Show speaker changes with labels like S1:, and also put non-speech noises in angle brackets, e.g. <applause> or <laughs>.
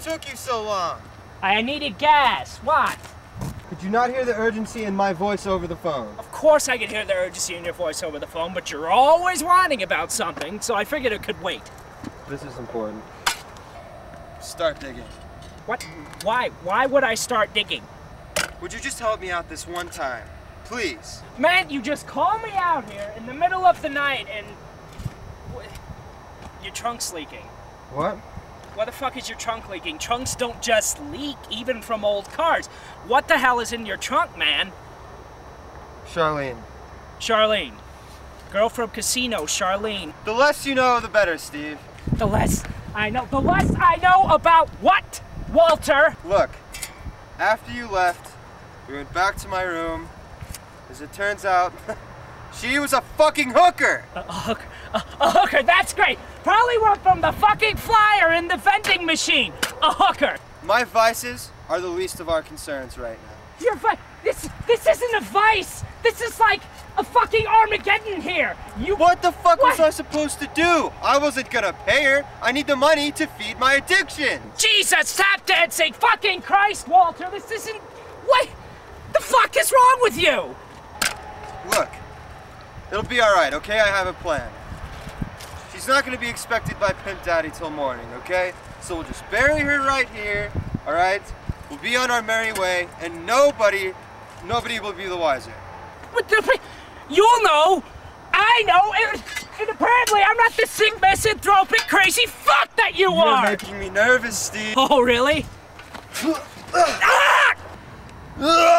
S1: took you so long?
S2: I needed gas. What?
S1: Could you not hear the urgency in my voice over the phone?
S2: Of course I could hear the urgency in your voice over the phone, but you're always whining about something, so I figured it could wait.
S1: This is important. Start digging.
S2: What? Why? Why would I start digging?
S1: Would you just help me out this one time? Please.
S2: Man, you just call me out here in the middle of the night and. Your trunk's leaking.
S1: What?
S2: Why the fuck is your trunk leaking? Trunks don't just leak, even from old cars. What the hell is in your trunk, man?
S1: Charlene.
S2: Charlene. Girl from Casino, Charlene.
S1: The less you know, the better, Steve.
S2: The less I know, the less I know about what, Walter?
S1: Look, after you left, we went back to my room. As it turns out, <laughs> she was a fucking hooker!
S2: A, a hooker, a, a hooker, that's great! Probably one from the fucking flyer in the vending machine! A hooker!
S1: My vices are the least of our concerns right now.
S2: Your vice. this, this isn't a vice! This is like a fucking Armageddon here! You-
S1: What the fuck
S2: What?
S1: was I supposed to do? I wasn't gonna pay her. I need the money to feed my addiction.
S2: Jesus, tap dancing! Fucking Christ, Walter, this isn't. What? The fuck is wrong with you?
S1: Look, it'll be alright, okay? I have a plan. She's not gonna be expected by Pimp Daddy till morning, okay? So we'll just bury her right here, alright? We'll be on our merry way, and nobody, nobody will be the wiser.
S2: What the? You'll know! I know! And, apparently I'm not the sick, misanthropic, crazy fuck that you are!
S1: You're
S2: are!
S1: making me nervous, Steve.
S2: Oh, really? <laughs> Ah! Ah!